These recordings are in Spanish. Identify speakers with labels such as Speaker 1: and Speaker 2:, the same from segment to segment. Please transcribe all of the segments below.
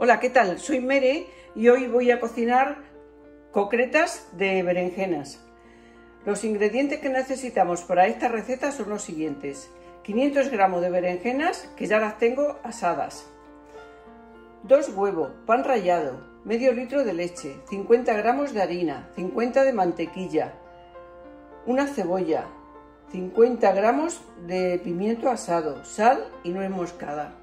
Speaker 1: Hola, ¿qué tal? Soy Mere y hoy voy a cocinar concretas de berenjenas. Los ingredientes que necesitamos para esta receta son los siguientes. 500 gramos de berenjenas que ya las tengo asadas. 2 huevos, pan rallado, medio litro de leche, 50 gramos de harina, 50 de mantequilla, una cebolla, 50 gramos de pimiento asado, sal y nuez moscada.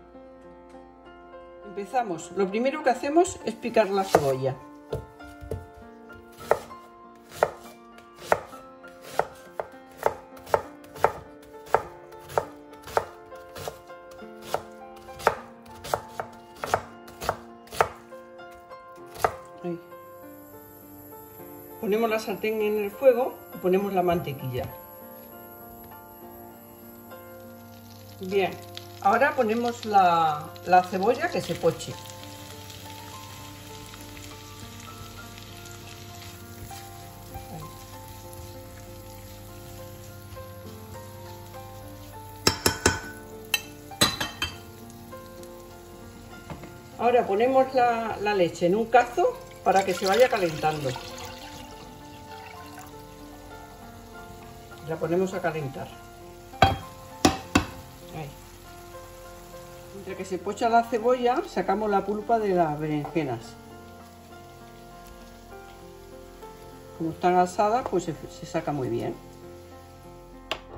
Speaker 1: Empezamos. Lo primero que hacemos es picar la cebolla. Ponemos la sartén en el fuego y ponemos la mantequilla. Bien, ahora ponemos la, la cebolla que se poche. Ahora ponemos la, la, leche en un cazo para que se vaya calentando. La ponemos a calentar. Entre que se pocha la cebolla, sacamos la pulpa de las berenjenas. Como están asadas, pues se, se saca muy bien.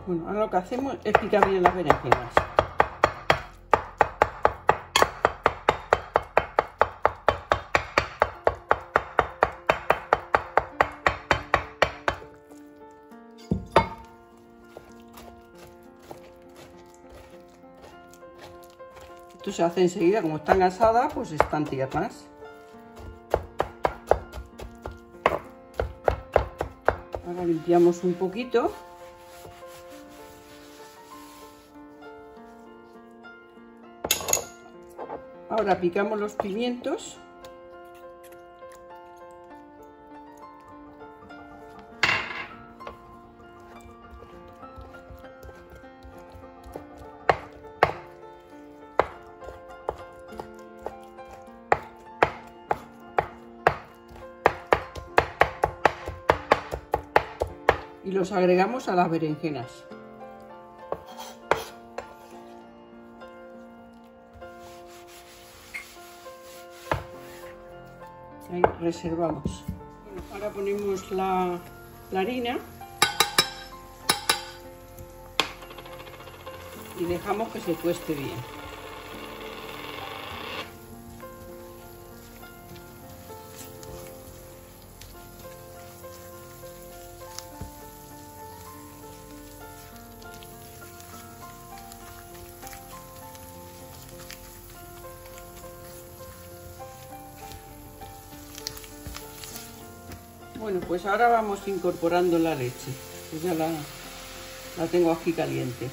Speaker 1: Bueno, ahora lo que hacemos es picar bien las berenjenas. Esto se hace enseguida, como están asadas, pues están tiernas. Ahora limpiamos un poquito. Ahora picamos los pimientos. Y los agregamos a las berenjenas. Ahí reservamos. Ahora ponemos la harina y dejamos que se cueste bien. Bueno, pues ahora vamos incorporando la leche. Pues ya la, la tengo aquí caliente.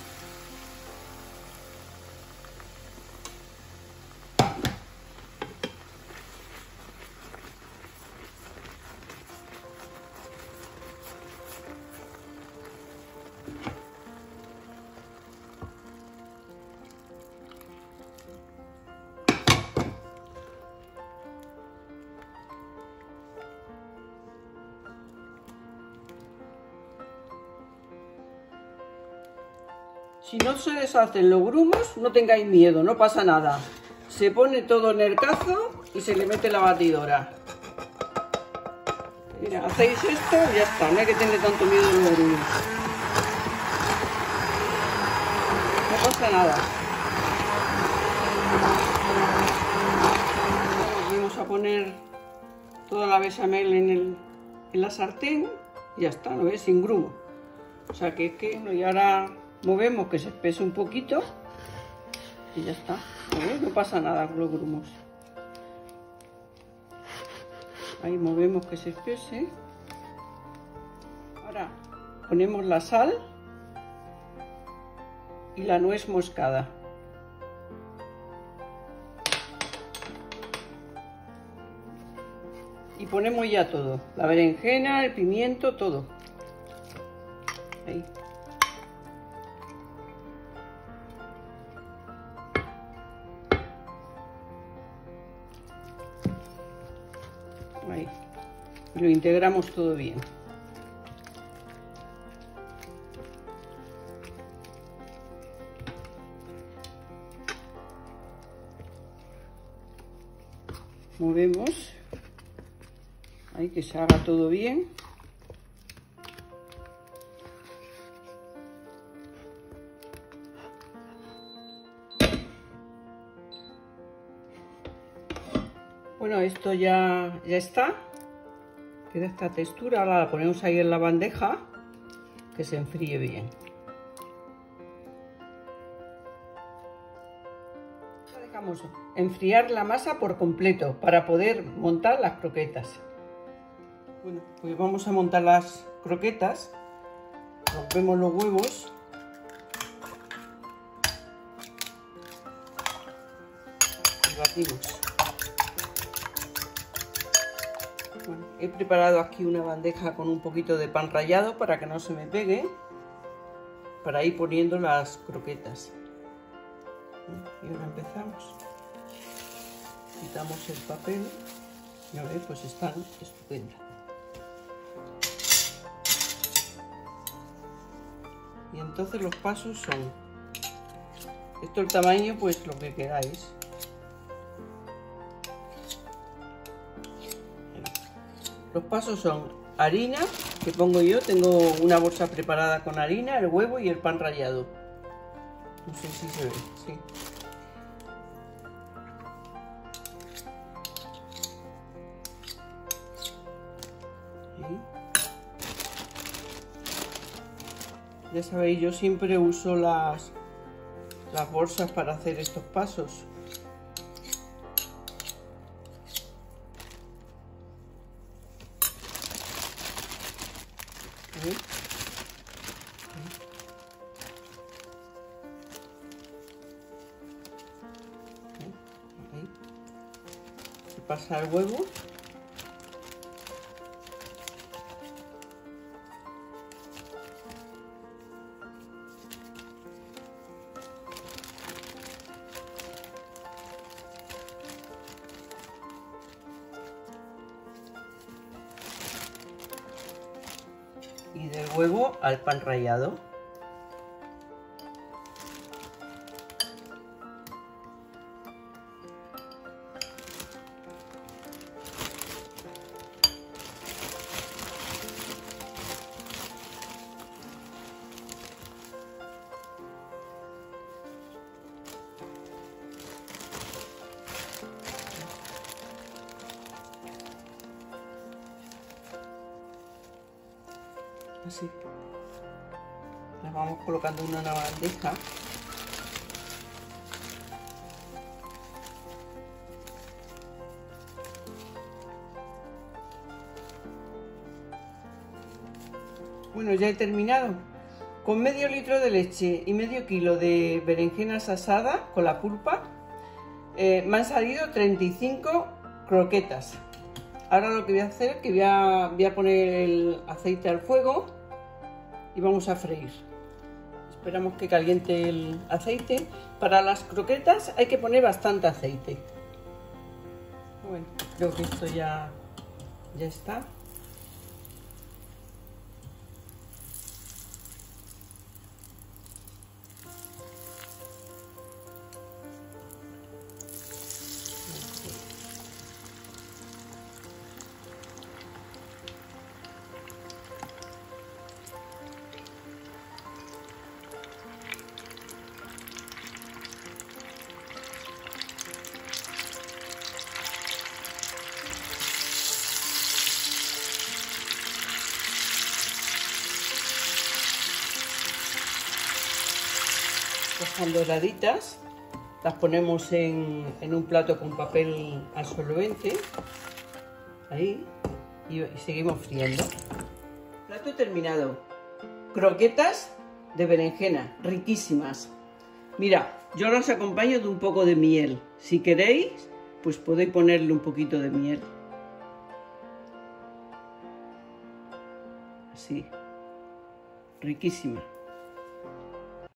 Speaker 1: Si no se deshacen los grumos, no tengáis miedo, no pasa nada. Se pone todo en el cazo y se le mete la batidora. Mira, hacéis esto y ya está, no hay que tener tanto miedo en los grumos. No pasa nada. Vamos a poner toda la bechamel en, el, en la sartén y ya está, ¿no ves? Sin grumo. O sea que es que, y ahora movemos que se espese un poquito y ya está. No pasa nada con los grumos. Ahí movemos que se espese. Ahora ponemos la sal y la nuez moscada. Y ponemos ya todo, la berenjena, el pimiento, todo. Ahí. Ahí. Lo integramos todo bien. movemos hay que se haga todo bien esto ya ya está queda esta textura ahora la ponemos ahí en la bandeja que se enfríe bien dejamos enfriar la masa por completo para poder montar las croquetas. Bueno, pues vamos a montar las croquetas. Rompemos los huevos. Y batimos. He preparado aquí una bandeja con un poquito de pan rallado para que no se me pegue. Para ir poniendo las croquetas. Y ahora empezamos. Quitamos el papel. Y a ver, pues están estupendas. Y entonces los pasos son, esto el tamaño pues lo que queráis. Los pasos son harina, que pongo yo, tengo una bolsa preparada con harina, el huevo y el pan rallado. No sé si se ve, sí. Ya sabéis, yo siempre uso las, las bolsas para hacer estos pasos. Pasa el huevo del huevo al pan rallado así. Las vamos colocando en una bandeja bueno ya he terminado. Con medio litro de leche y medio kilo de berenjenas asadas con la pulpa eh, me han salido 35 croquetas Ahora lo que voy a hacer es que voy a, poner el aceite al fuego y vamos a freír. Esperamos que caliente el aceite. Para las croquetas hay que poner bastante aceite. Bueno, creo que esto ya, ya está. Están doraditas, las ponemos en, un plato con papel absorbente, ahí, y, y seguimos friendo. Plato terminado. Croquetas de berenjena, riquísimas. Mira, yo las acompaño de un poco de miel. Si queréis, pues podéis ponerle un poquito de miel. Así. Riquísima.